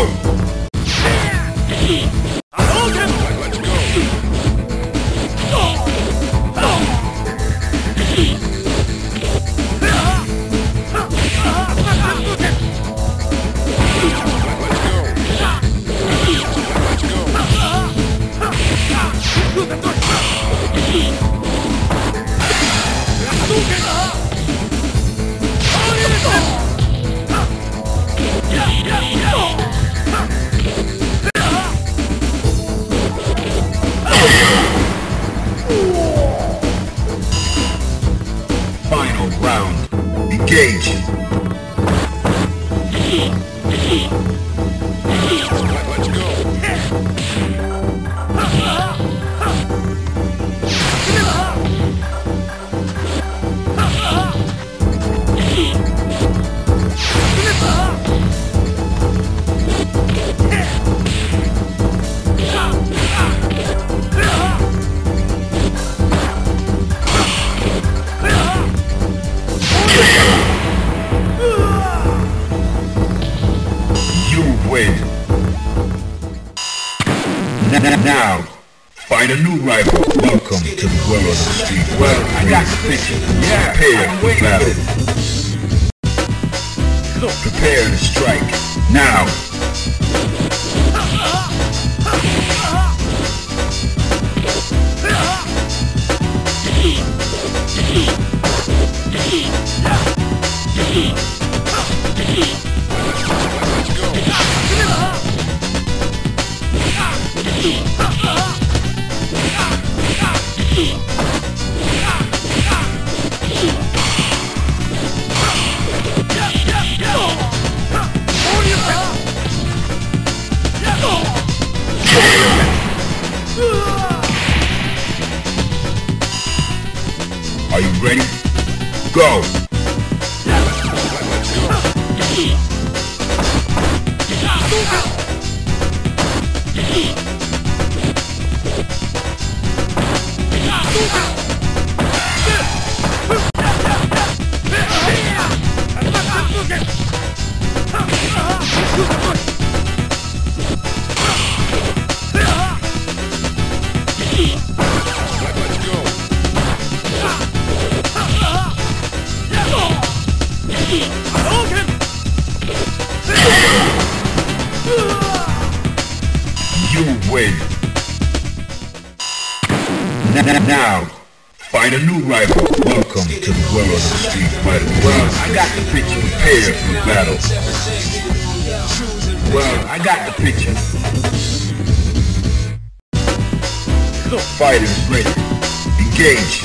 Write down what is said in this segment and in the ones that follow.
Go! Now, find a new rival. Welcome to the world of the street. Well, I got the picture. Prepare for battle. Prepare to strike. Now. Are you ready? Go! N- find a new rival. Welcome to the world of the street fighter. Well, I got the picture. prepared for battle. Well, I got the picture. Fighters ready. Engage.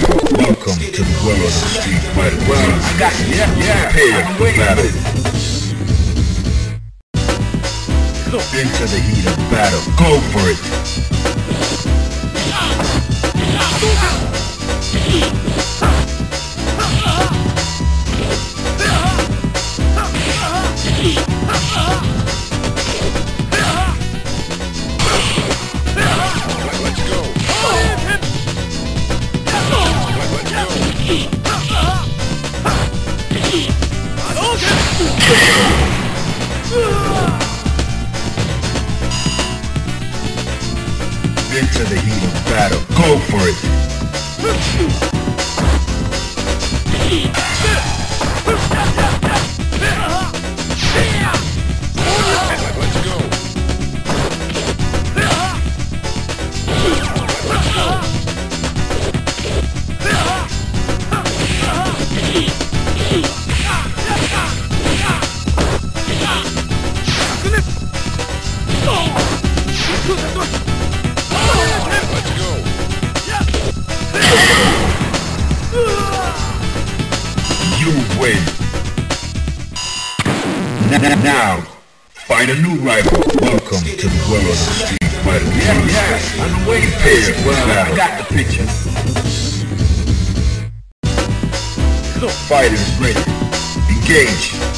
Welcome to the world of Street Fighter. Well, I got you. yeah, yeah. Prepare for battle. Into the heat of battle. Go for it. Into Go for it. Now, find a new rival. Welcome to the world of Street Fighter. Yeah, yeah. I'm waiting for Well, I got the picture. Fighters ready. Engage.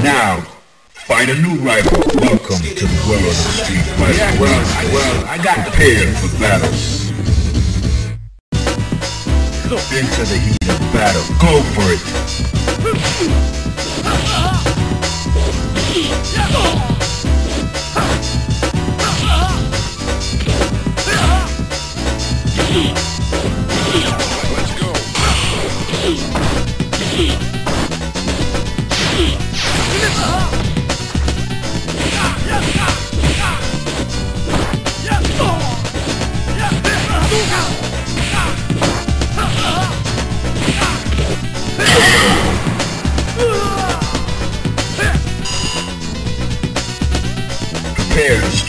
Now, find a new rival. Welcome to the world of the Street Fighter. Yeah, well, I, well, I got prepared for battle. Into the heat of battle. Go for it.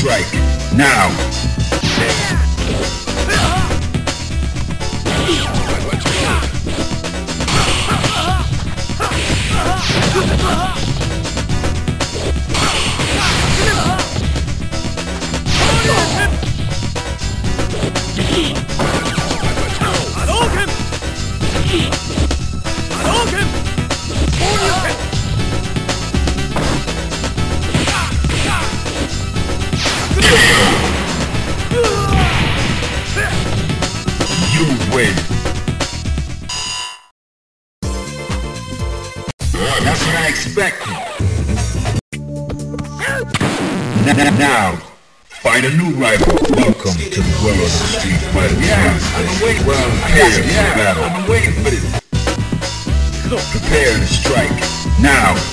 strike. Now. Expected. Now, now, find a new rival. Welcome to the world of the Street Fighter. Yeah, been waiting. Well, I prepare you. for Yeah, battle. Been waiting for this. Prepare to strike. Now.